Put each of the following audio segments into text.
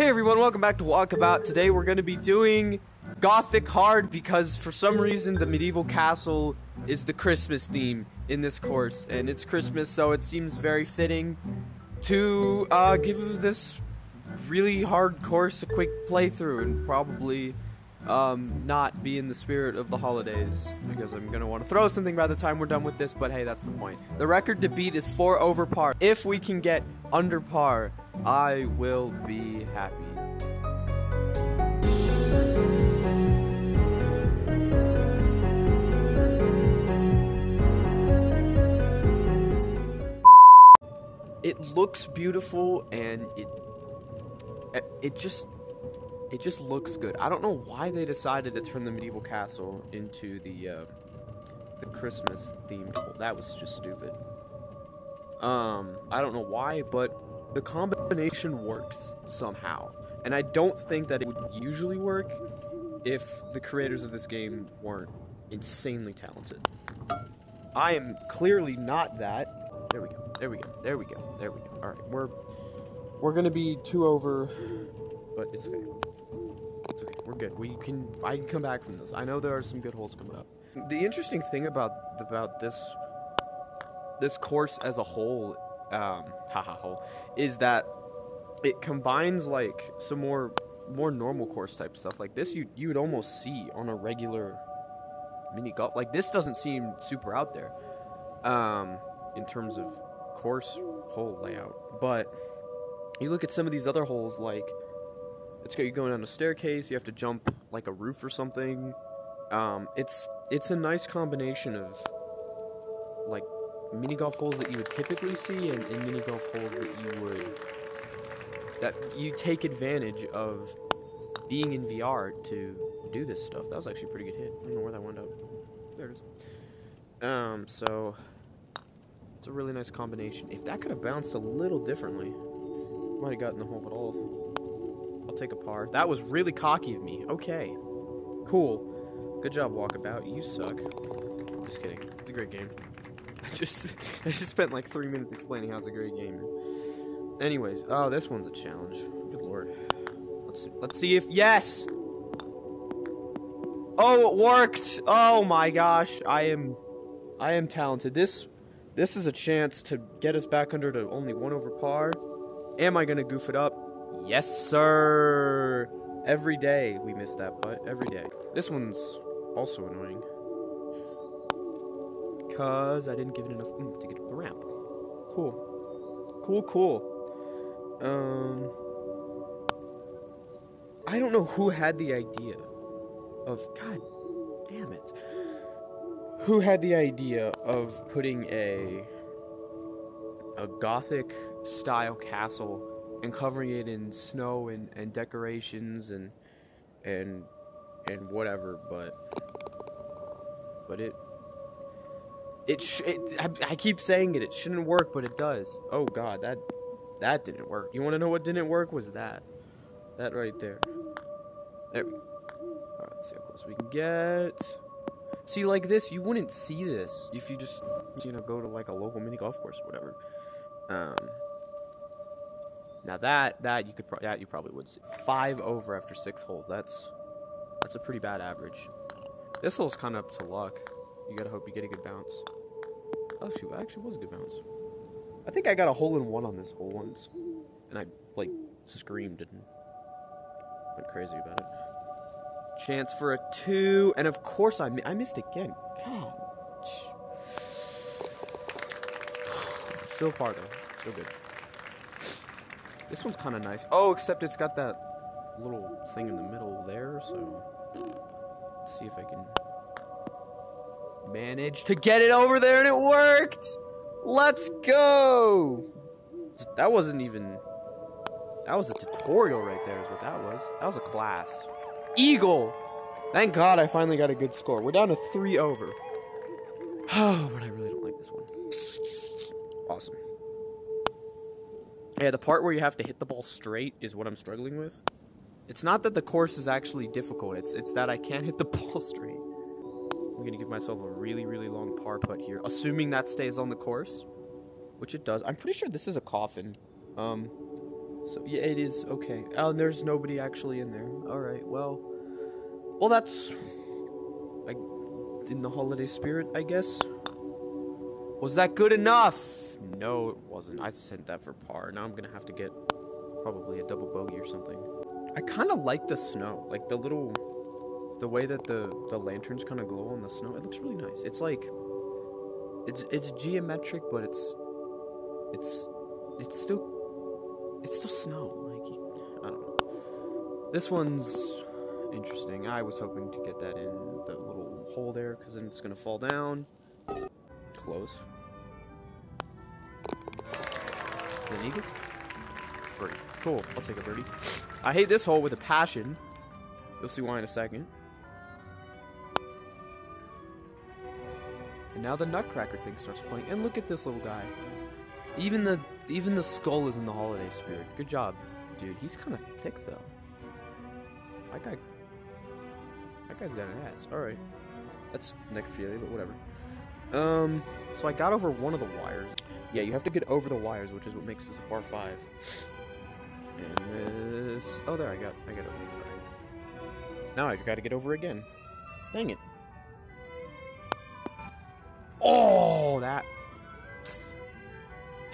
Hey everyone, welcome back to Walkabout. Today we're going to be doing Gothic Hard because for some reason the medieval castle is the Christmas theme in this course. And it's Christmas, so it seems very fitting to uh, give this really hard course a quick playthrough and probably um, not be in the spirit of the holidays because I'm gonna want to throw something by the time we're done with this. But hey, that's the point. The record to beat is four over par. If we can get under par, I will be happy. It looks beautiful and it it just it just looks good. I don't know why they decided to turn the medieval castle into the uh, the Christmas themed. That was just stupid. Um, I don't know why, but the combination works somehow, and I don't think that it would usually work if the creators of this game weren't insanely talented. I am clearly not that. There we go. There we go. There we go. There we go. All right, we're we're gonna be two over, but it's okay. It's okay. We're good. We can. I can come back from this. I know there are some good holes coming up. The interesting thing about about this this course as a whole, um, haha hole, is that it combines like some more more normal course type stuff. Like this, you you would almost see on a regular mini golf. Like this doesn't seem super out there, um, in terms of course hole layout, but you look at some of these other holes like it's got you going down a staircase you have to jump like a roof or something um, it's it's a nice combination of like mini golf holes that you would typically see and, and mini golf holes that you would that you take advantage of being in VR to do this stuff. That was actually a pretty good hit. I don't know where that went up. There it is. Um, so it's a really nice combination. If that could have bounced a little differently, might have gotten the hole, at I'll, I'll take a par. That was really cocky of me. Okay. Cool. Good job, Walkabout. You suck. Just kidding. It's a great game. I just, I just spent like three minutes explaining how it's a great game. Anyways, oh, this one's a challenge. Good lord. Let's see, let's see if yes. Oh, it worked. Oh my gosh, I am, I am talented. This, this is a chance to get us back under to only one over par. Am I gonna goof it up? Yes, sir. Every day we miss that putt. Every day. This one's also annoying. Cause I didn't give it enough oomph to get up the ramp. Cool. Cool, cool. Um I don't know who had the idea of God damn it. Who had the idea of putting a a gothic style castle and covering it in snow and, and decorations and and and whatever but but it it, sh- it I, I keep saying it it shouldn't work but it does. Oh god that that didn't work. You want to know what didn't work? Was that that right there. There we go. All right let's see how close we can get. See like this you wouldn't see this if you just you know go to like a local mini golf course or whatever. Um, now that that you could pro- that you probably would see five over after six holes. That's that's a pretty bad average. This hole's kind of up to luck. You gotta hope you get a good bounce. Oh shoot, actually was a good bounce. I think I got a hole in one on this hole once, and I like screamed and went crazy about it. Chance for a two, and of course I mi- I missed again. God. Still par though. Still good. This one's kind of nice. Oh, except it's got that little thing in the middle there, so let's see if I can manage to get it over there and it worked. Let's go. That wasn't even that was a tutorial right there is what that was. That was a class. Eagle. Thank God I finally got a good score. We're down to 3 over. Oh, but I really don't like this one. Awesome. Yeah, the part where you have to hit the ball straight is what I'm struggling with. It's not that the course is actually difficult. It's it's that I can't hit the ball straight. I'm gonna give myself a really really long par putt here, assuming that stays on the course, which it does. I'm pretty sure this is a coffin. Um, So yeah, it is okay. Oh, and there's nobody actually in there. All right. Well, well, that's like in the holiday spirit, I guess. Was that good enough? No, it wasn't. I sent that for par. Now I'm gonna have to get probably a double bogey or something. I kind of like the snow, like the little, the way that the the lanterns kind of glow on the snow. It looks really nice. It's like, it's it's geometric, but it's, it's, it's still, it's still snow. Like I don't know. This one's interesting. I was hoping to get that in the little hole there because then it's gonna fall down. Close. An eagle? Birdie. Cool. I'll take a birdie. I hate this hole with a passion. You'll see why in a second. And now the Nutcracker thing starts playing. And look at this little guy. Even the even the skull is in the holiday spirit. Good job, dude. He's kind of thick though. That guy. That guy's got an ass. All right. That's necrophilia, but whatever. Um. So I got over one of the wires. Yeah, you have to get over the wires, which is what makes this a par five. And this. Oh, there I got. I got over. Now I've got to get over again. Dang it. Oh, that.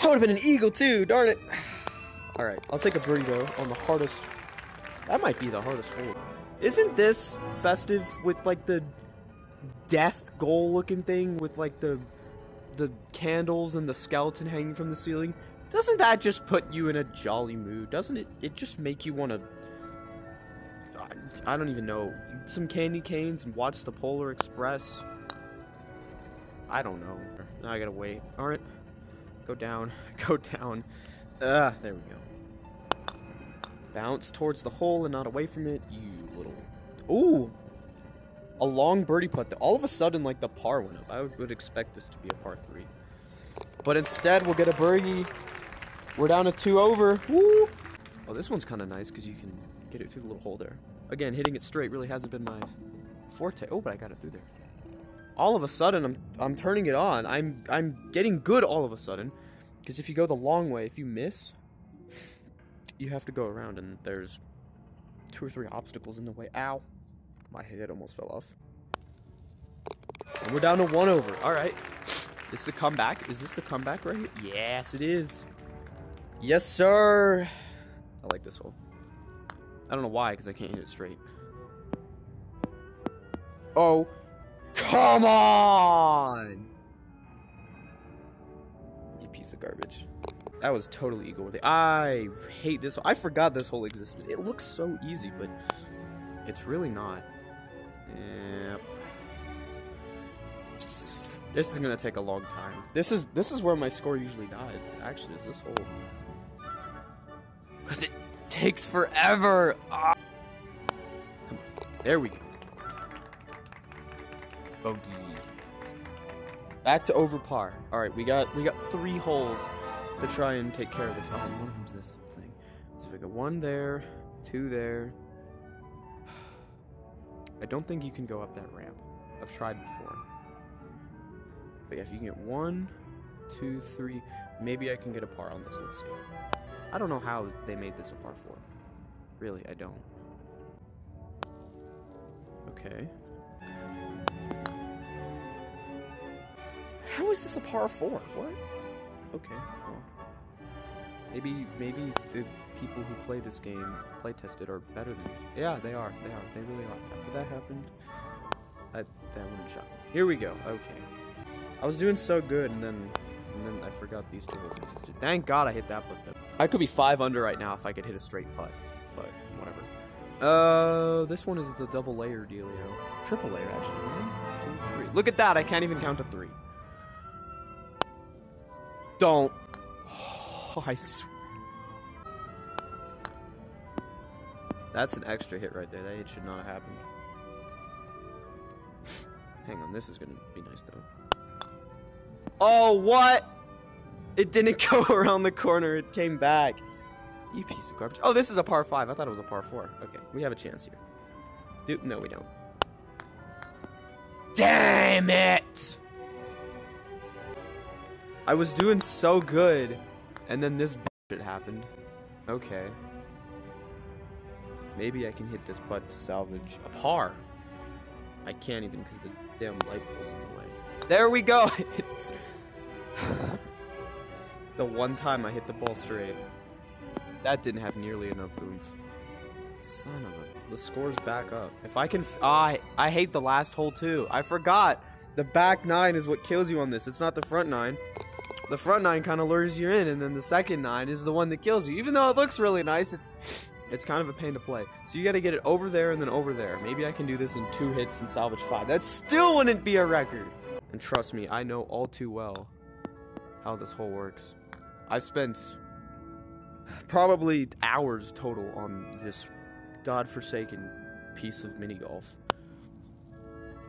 That would have been an eagle too. Darn it. All right, I'll take a though on the hardest. That might be the hardest hole. Isn't this festive with like the death goal looking thing with like the the candles and the skeleton hanging from the ceiling? Doesn't that just put you in a jolly mood? Doesn't it? It just make you want to. I don't even know. Eat some candy canes and watch the Polar Express. I don't know. Now I gotta wait. Alright. Go down. Go down. Ah, there we go. Bounce towards the hole and not away from it. You little. Ooh! A long birdie putt. All of a sudden, like, the par went up. I would, expect this to be a par three. But instead, we'll get a birdie. We're down to two over. Woo! Oh, this one's kind of nice because you can get it through the little hole there. Again, hitting it straight really hasn't been my forte. Oh, but I got it through there. All of a sudden, I'm I'm turning it on. I'm I'm getting good all of a sudden. Because if you go the long way, if you miss, you have to go around, and there's two or three obstacles in the way. Ow! My head almost fell off. And we're down to one over. All right. Is the comeback? Is this the comeback right here? Yes, it is. Yes, sir. I like this hole. I don't know why, because I can't hit it straight. Oh, come on! You piece of garbage. That was totally eagle worthy. I hate this. I forgot this hole existed. It looks so easy, but it's really not. Yep. This is gonna take a long time. This is this is where my score usually dies. Actually, is this hole? Cause it takes forever. Ah. There we go. Bogey. Back to over par. All right, we got we got three holes to try and take care of this. Oh, one of them's this thing. So if I got one there, two there. I don't think you can go up that ramp. I've tried before. But yeah, if you can get one, two, three, maybe I can get a par on this. Let's see. I don't know how they made this a par four. Really, I don't. Okay. How is this a par four? What? Okay. Well, maybe maybe the people who play this game, play tested, are better than me. Yeah, they are. They are. They really are. After that happened, I that wouldn't shot. Here we go. Okay. I was doing so good, and then and then I forgot these two holes existed. Thank God I hit that putt. Though. I could be five under right now if I could hit a straight putt, but whatever. Uh, this one is the double layer dealio. Triple layer, actually. One, two, three. Look at that. I can't even count to three. Don't. Oh, I swear. That's an extra hit right there. That hit should not have happened. Hang on, this is gonna be nice though. Oh, what? It didn't go around the corner. It came back. You piece of garbage. Oh, this is a par 5. I thought it was a par 4. Okay, we have a chance here. No, we don't. Damn it! I was doing so good, and then this shit happened. Okay. Maybe I can hit this putt to salvage a par. I can't even because the damn light pole's in the way. There we go! The one time I hit the ball straight. That didn't have nearly enough oomph. Son of a... The score's back up. If I can... Oh, I, I hate the last hole too. I forgot. The back nine is what kills you on this. It's not the front nine. The front nine kind of lures you in, and then the second nine is the one that kills you. Even though it looks really nice, it's it's kind of a pain to play. So you got to get it over there and then over there. Maybe I can do this in two hits and salvage five. That still wouldn't be a record. And trust me, I know all too well how this hole works. I've spent probably hours total on this godforsaken piece of mini golf.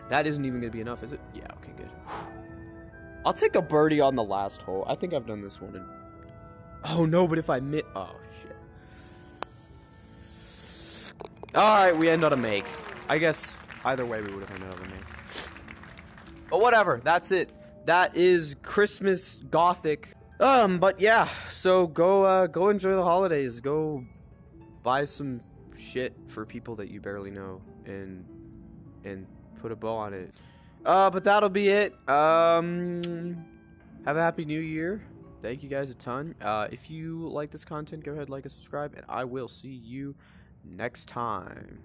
That isn't even going to be enough, is it? Yeah, okay, good. I'll take a birdie on the last hole. I think I've done this one in... Oh, no, but if I miss... Oh, shit. Alright, we end on a make. I guess either way we would have ended on a make. But whatever, that's it. That is Christmas Gothic. Um, but yeah, so go uh go enjoy the holidays. Go buy some shit for people that you barely know and and put a bow on it. Uh, but that'll be it. Um have a happy new year. Thank you guys a ton. Uh if you like this content, go ahead like and subscribe and I will see you next time.